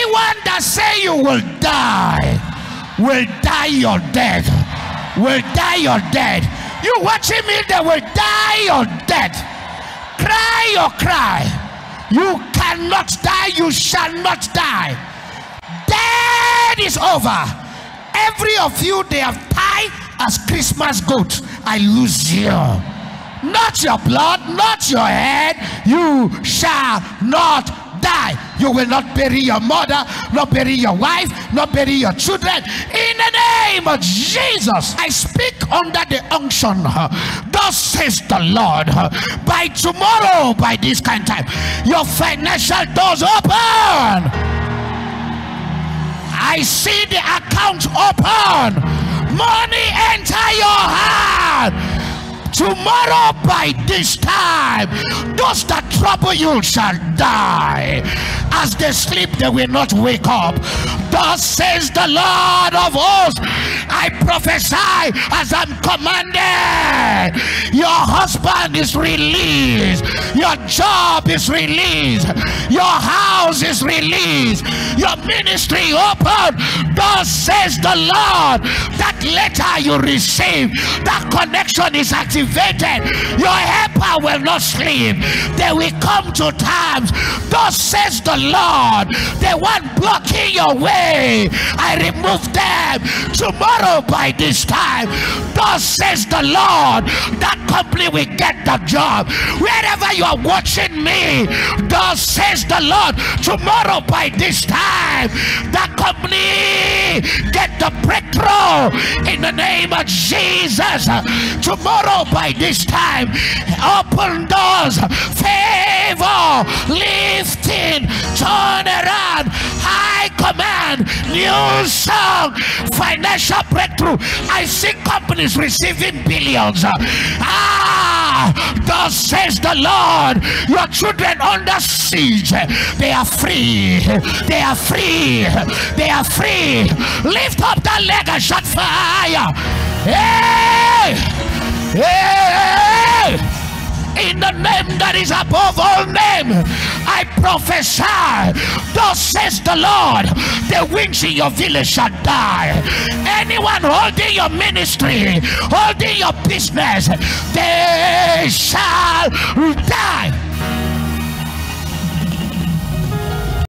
Anyone that say you will die, will die your death. Will die your death. You watching me, they will die your death. Cry or cry. You cannot die, you shall not die. Death is over. Every of you they have tied as Christmas goat. I lose you. Not your blood, not your head. You shall not die. You will not bury your mother, not bury your wife, not bury your children. In the name of Jesus, I speak under the unction. Thus says the Lord. By tomorrow, by this kind of time, your financial doors open. I see the account open. Money enter. Tomorrow by this time, those that trouble you shall die. As they sleep, they will not wake up. Thus says the Lord of hosts. I prophesy as I'm commanded. Your husband is released. Your job is released. Your house is released. Your ministry open. Thus says the Lord. That letter you receive, that connection is activated. Your helper will not sleep. They will come to times. Thus says the Lord. The one blocking your way, I remove them tomorrow by this time. Thus says the Lord. That company will get the job. Wherever you are watching me, thus says the Lord. Tomorrow by this time, that company get the breakthrough in the name of Jesus. Tomorrow by this time, open doors, favor, lifting, turn around, new song, financial breakthrough. I see companies receiving billions. Ah, thus says the Lord, your children under siege, they are free, they are free, they are free. Lift up that leg and shut fire. Hey! Hey! in the name that is above all name. I prophesy, thus says the Lord, the wings in your village shall die. Anyone holding your ministry, holding your business, they shall.